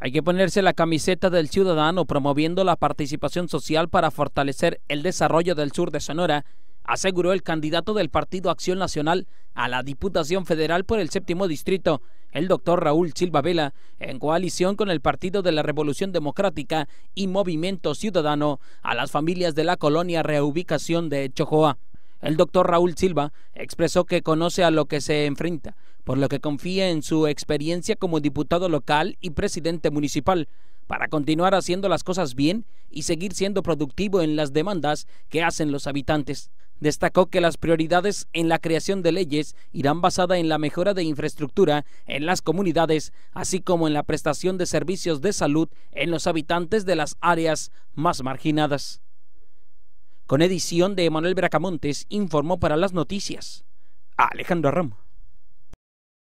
Hay que ponerse la camiseta del ciudadano promoviendo la participación social para fortalecer el desarrollo del sur de Sonora, aseguró el candidato del Partido Acción Nacional a la Diputación Federal por el séptimo distrito, el doctor Raúl Silva Vela, en coalición con el Partido de la Revolución Democrática y Movimiento Ciudadano a las familias de la colonia Reubicación de Chojoa. El doctor Raúl Silva expresó que conoce a lo que se enfrenta, por lo que confía en su experiencia como diputado local y presidente municipal para continuar haciendo las cosas bien y seguir siendo productivo en las demandas que hacen los habitantes. Destacó que las prioridades en la creación de leyes irán basadas en la mejora de infraestructura en las comunidades, así como en la prestación de servicios de salud en los habitantes de las áreas más marginadas. Con edición de Manuel Bracamontes, informó para las noticias Alejandro Ramos.